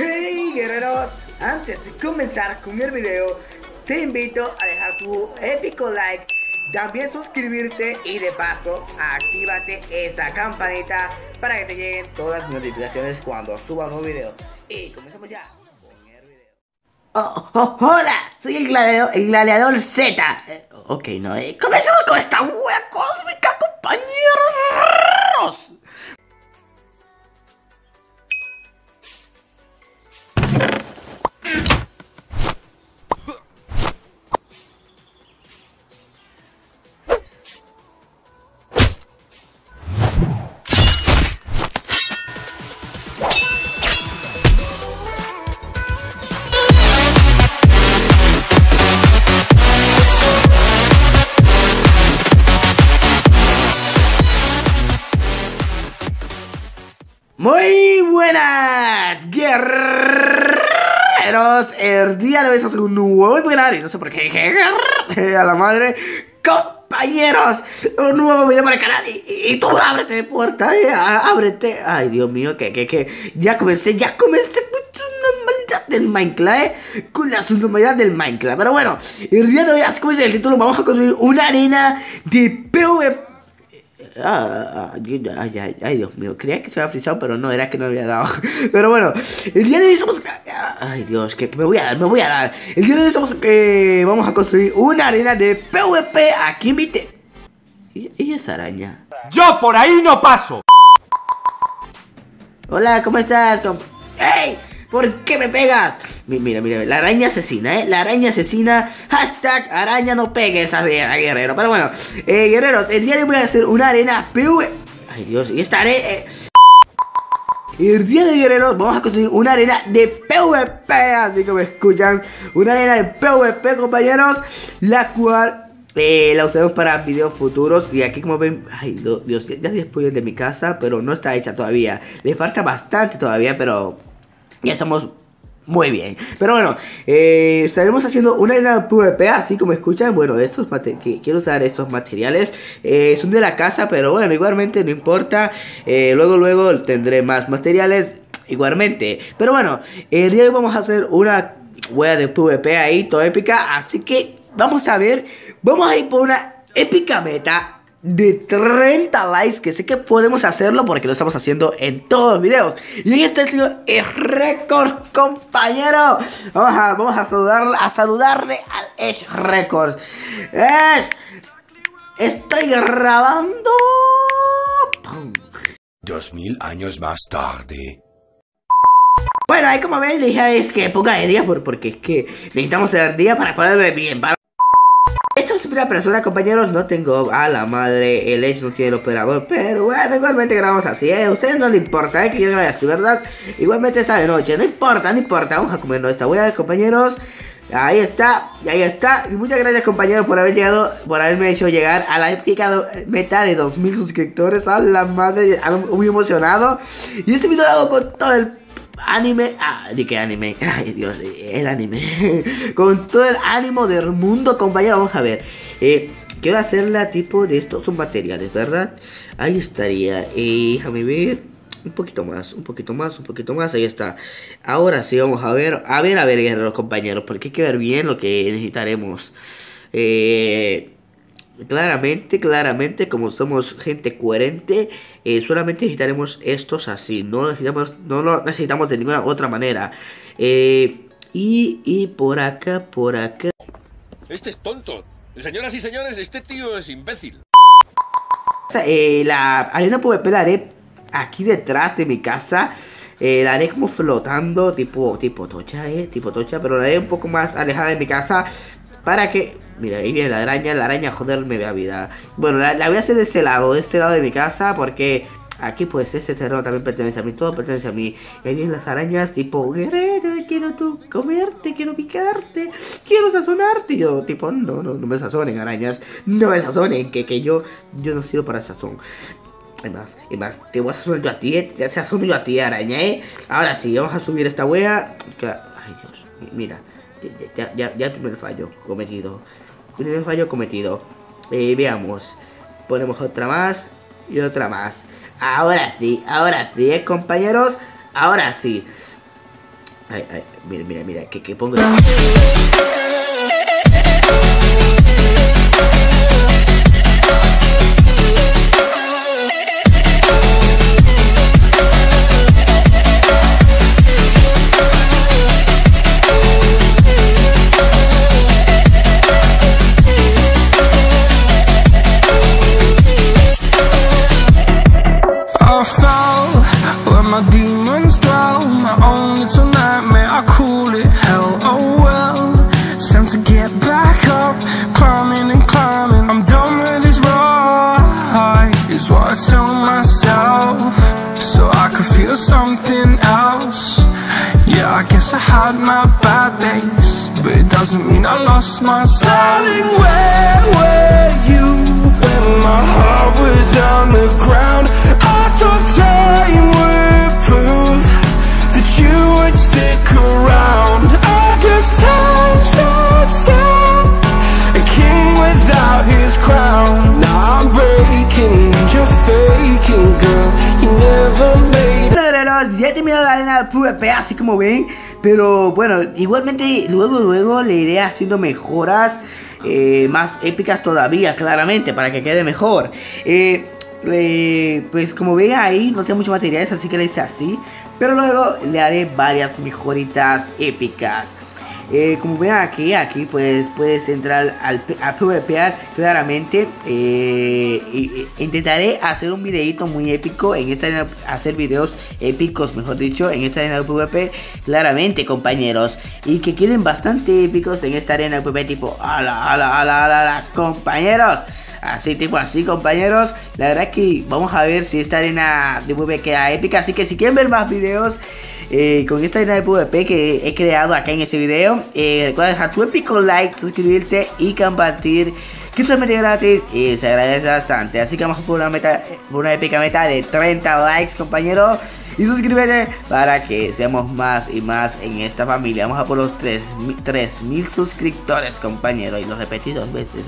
Hey guerreros, antes de comenzar con el video, te invito a dejar tu épico like, también suscribirte y de paso actívate esa campanita para que te lleguen todas las notificaciones cuando suba un nuevo video. Y comenzamos ya. Oh, oh, hola, soy el gladiador, el gladiador Z. Eh, ok, no, eh, comencemos con esta wea cósmica, compañeros. Muy buenas, guerreros. El día de hoy es un nuevo y no sé por qué dije a la madre. Compañeros, un nuevo video para el canal y, y tú ábrete de puerta, eh, ábrete. Ay, Dios mío, que, que, que. Ya comencé, ya comencé del Minecraft, eh. Con la subnormalidad del Minecraft. Pero bueno, el día de hoy, así como dice el título, vamos a construir una arena de PvP Ah, ah, ay, ay, ay, Dios mío, creía que se había frisado, pero no, era que no había dado. Pero bueno, el día de hoy somos. Ay, Dios, que, me voy a dar, me voy a dar. El día de hoy somos que vamos a construir una arena de PvP aquí en mi te... ¿Y esa araña? ¡Yo por ahí no paso! Hola, ¿cómo estás? ¡Ey! ¿Por qué me pegas? Mira, mira, la araña asesina, ¿eh? La araña asesina. Hashtag araña no pegues a guerrero. Pero bueno, eh, guerreros, el día de hoy voy a hacer una arena PV. Ay, Dios, y estaré. Eh. El día de guerreros vamos a construir una arena de PvP, así me escuchan. Una arena de PvP, compañeros. La cual eh, la usamos para videos futuros y aquí como ven, ay Dios, ya después de mi casa, pero no está hecha todavía. Le falta bastante todavía, pero ya estamos muy bien. Pero bueno, eh, estaremos haciendo una arena PvP, así como escuchan. Bueno, estos que quiero usar estos materiales eh, son de la casa, pero bueno, igualmente no importa. Eh, luego, luego tendré más materiales, igualmente. Pero bueno, el día hoy vamos a hacer una wea de PvP ahí, toda épica. Así que vamos a ver, vamos a ir por una épica meta de 30 likes, que sé que podemos hacerlo porque lo estamos haciendo en todos los videos. Y este sido el récord, compañero. Vamos a, vamos a, saludarle, a saludarle al Edge Records. Edge, estoy grabando. Dos mil años más tarde. Bueno, ahí como ven, dije es que ponga de día porque es que necesitamos hacer día para poder ver bien. Es primera persona, compañeros. No tengo a la madre. El Edge no tiene el operador. Pero bueno, igualmente grabamos así, ¿eh? A ustedes no les importa, ¿eh? Que yo grabe así, ¿verdad? Igualmente está de noche. No importa, no importa. Vamos a comernos esta hueá, compañeros. Ahí está, y ahí está. Y muchas gracias, compañeros, por haber llegado, por haberme hecho llegar a la épica meta de 2000 suscriptores. A la madre, muy emocionado. Y este video lo hago con todo el anime. Ah, ¿de qué anime? Ay, Dios, el anime. Con todo el ánimo del mundo, compañero. Vamos a ver. Eh, quiero hacerla tipo de estos son materiales, ¿verdad? Ahí estaría. Eh, déjame ver. Un poquito más, un poquito más, un poquito más. Ahí está. Ahora sí, vamos a ver. A ver, a ver, los compañeros. Porque hay que ver bien lo que necesitaremos. Eh. Claramente, claramente, como somos gente coherente, eh, solamente necesitaremos estos así. No necesitamos, no lo necesitamos de ninguna otra manera. Eh, y, y por acá, por acá. Este es tonto. Señoras y señores, este tío es imbécil. Eh, la arena PvP la haré aquí detrás de mi casa. Eh, la haré como flotando, tipo, tipo tocha, eh, tipo tocha, pero la haré un poco más alejada de mi casa para que Mira, ahí viene la araña, la araña joderme la vida. Bueno, la, voy a hacer de este lado, de este lado de mi casa, porque aquí pues este terreno también pertenece a mí, todo pertenece a mí. Y ahí vienen las arañas tipo, guerrero, quiero tú comerte, quiero picarte, quiero sazonarte. Yo tipo, no, no, no me sazonen arañas, no me sazonen, que, que yo, yo no sirvo para sazón. Y más, y más, te voy a sazonar yo a ti, eh, te sazono yo a ti, araña, eh. Ahora sí, vamos a subir esta wea. Ay Dios, mira, ya, ya, ya tuve el fallo cometido primer fallo cometido. Eh, veamos. Ponemos otra más y otra más. Ahora sí, ahora sí, ¿eh, compañeros. Ahora sí. Ay, ay, mira, mira, mira, que, que pongo... call it hell. Oh well, time to get back up, climbing and climbing. I'm done with this ride, is what I tell myself, so I could feel something else. Yeah, I guess I had my bad days, but it doesn't mean I lost myself. Darling, where were you when my heart was on the ground? I thought time would prove would stick around. I guess la arena del PvP, así como ven. Pero bueno, igualmente luego, luego le iré haciendo mejoras eh, más épicas todavía, claramente, para que quede mejor. Eh, eh, pues como ven ahí, no tengo muchos materiales, así que le hice así. Pero luego le haré varias mejoritas épicas. Eh, como ven aquí, aquí pues puedes entrar al, a PvP claramente. Eh, intentaré hacer un videito muy épico en esta arena, hacer videos épicos, mejor dicho, en esta arena de PvP, claramente, compañeros. Y que queden bastante épicos en esta arena de PvP, tipo, ala, ala, ala, ala, ala, compañeros. Así, tipo así, compañeros. La verdad que vamos a ver si esta arena de PvP queda épica. Así que si quieren ver más videos eh, con esta arena de PvP que he creado acá en ese video, eh, recuerda dejar tu épico like, suscribirte y compartir. Que es totalmente gratis y se agradece bastante. Así que vamos por una meta, por una épica meta de 30 likes, compañero. Y suscríbete para que seamos más y más en esta familia. Vamos a por los 3000 suscriptores, compañero. Y lo repetí dos veces.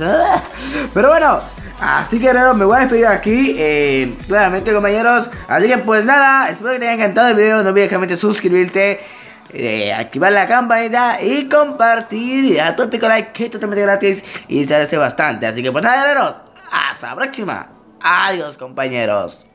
Pero bueno, así que guerreros, me voy a despedir aquí. eh, claramente, compañeros. Así que pues nada, espero que te haya encantado el video. No olvides claramente suscribirte. eh, activar la campanita y compartir y dar tu épico like que es totalmente gratis y se hace bastante así que pues nada hasta la próxima adiós compañeros